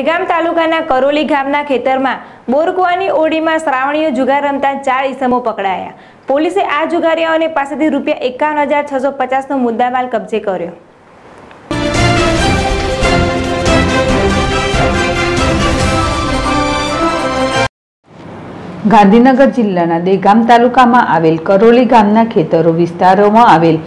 દહેગામ તાલુકાના કરોલી ગામના ખેતરમાં બોરકુવાની ઓડીમાં શ્રાવણીઓ જુગાર રમતા ચાર ઈસમો પકડાયા. પોલીસે આ જુગારીયાઓને પાસેથી રૂપિયા એકાવન હજાર છસો પચાસનો મુદ્દામાલ કબજે કર્યો. ગાંધીનગર જિલ્લાના દેગામ તાલુકામાં આવેલ કરોલી ગામના ખેતરો વિસ્તારોમાં આવેલ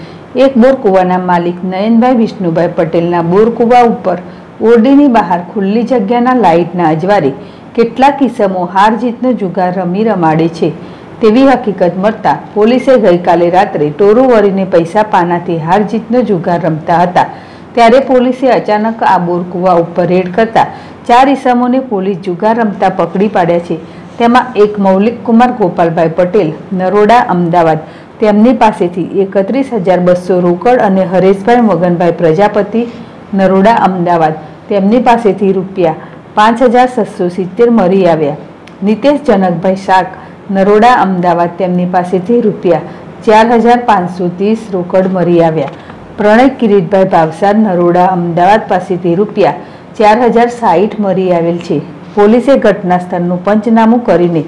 એક બોરકુવાના માલિક નયનભાઈ વિષ્ણુભાઈ પટેલના બોરકુવા ઉપર ઓરડીની બહાર ખુલ્લી જગ્યાના લાઇટના અજવારે કેટલાક કિસમો હાર જીતનો જુગાર રમી રમાડે છે. તેવી હકીકત મળતા પોલીસે ગઈકાલે રાત્રે ટોરું વળીને પૈસા પાનાથી હાર જીતનો જુગાર રમતા હતા. ત્યારે પોલીસે અચાનક આ બોરકુવા ઉપર રેડ કરતા ચાર ઇસમોને પોલીસ જુગાર રમતા પકડી પાડ્યા છે. તેમાં એક મૌલિક કુમાર ગોપાલભાઈ પટેલ, નરોડા અમદાવાદ, તેમની પાસેથી એકત્રીસ હજાર બસો રોકડ અને હરેશભાઈ મગનભાઈ પ્રજાપતિ નરોડા અમદાવાદ. તેમની પાસેથી રૂપિયા પાંચ હજાર છસો સિત્તેર મળી આવ્યા. નિતેશ જનકભાઈ શાક, નરોડા અમદાવાદ તેમની પાસેથી રૂપિયા ચાર હજાર પાંચસો ત્રીસ રોકડ મળી આવ્યા. પ્રણય કિરીટભાઈ ભાવસાર, નરોડા અમદાવાદ પાસેથી રૂપિયા ચાર હજાર સાહીઠ મળી આવેલ છે. પોલીસે ઘટના સ્થળનું પંચનામું કરીને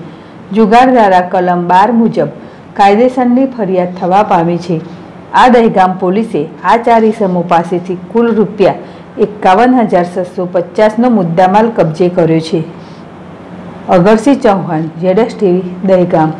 જુગાર ધારા કલમ બાર મુજબ કાયદેસરની ફરિયાદ થવા પામી છે. આ દહેગામ પોલીસે આ ચાર ઇસમો પાસેથી કુલ રૂપિયા એકાવન હજાર છસો પચાસનો મુદ્દામાલ કબજે કર્યો છે. અગરસિંહ ચૌહાણ જેડસ ટીવી, દહેગામ.